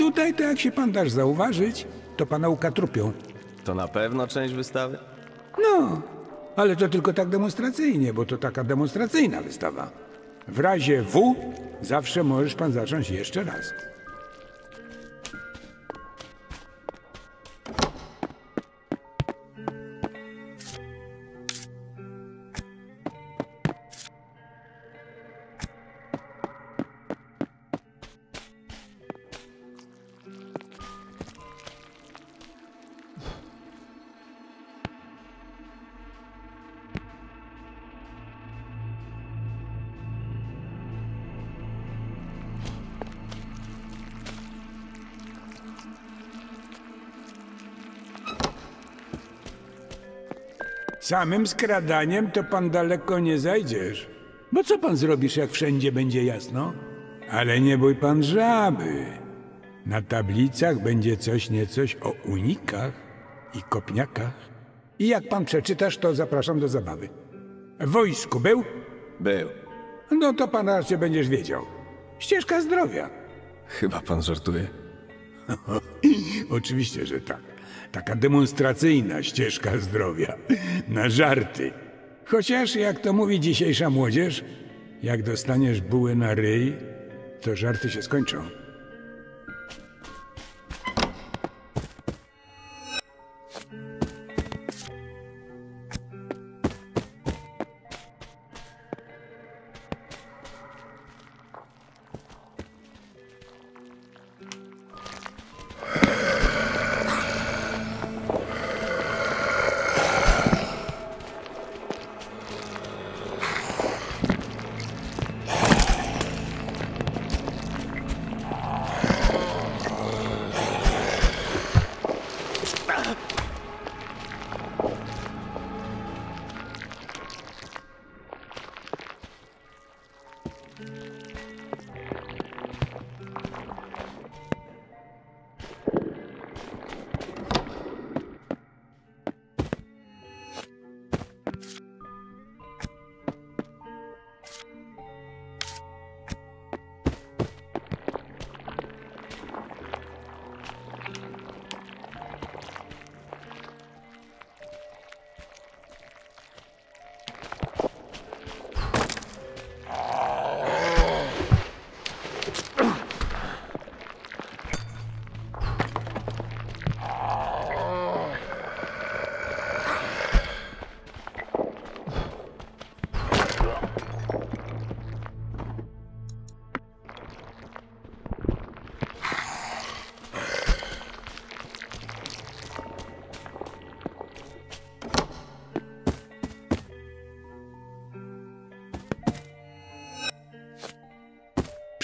tutaj to jak się pan dasz zauważyć, to pana ukatrupią. To na pewno część wystawy? No, ale to tylko tak demonstracyjnie, bo to taka demonstracyjna wystawa. W razie W zawsze możesz pan zacząć jeszcze raz. Samym skradaniem to pan daleko nie zajdziesz. Bo co pan zrobisz, jak wszędzie będzie jasno? Ale nie bój pan żaby. Na tablicach będzie coś niecoś o unikach i kopniakach. I jak pan przeczytasz, to zapraszam do zabawy. W wojsku był? Był. No to pan raczej będziesz wiedział. Ścieżka zdrowia. Chyba pan żartuje. Oczywiście, że tak. Taka demonstracyjna ścieżka zdrowia. Na żarty. Chociaż, jak to mówi dzisiejsza młodzież, jak dostaniesz bułę na ryj, to żarty się skończą.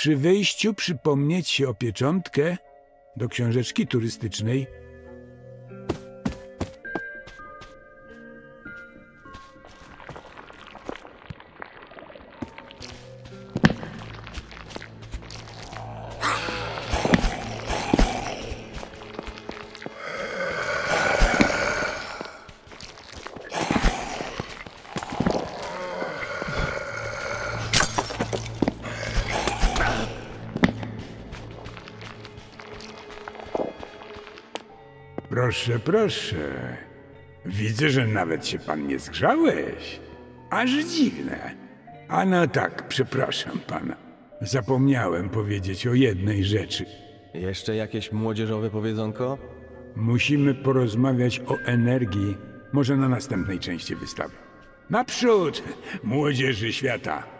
Przy wyjściu przypomnieć się o pieczątkę do książeczki turystycznej. Proszę, proszę. Widzę, że nawet się pan nie zgrzałeś. Aż dziwne. A no tak, przepraszam pana. Zapomniałem powiedzieć o jednej rzeczy. Jeszcze jakieś młodzieżowe powiedzonko? Musimy porozmawiać o energii, może na następnej części wystawy. Naprzód, młodzieży świata!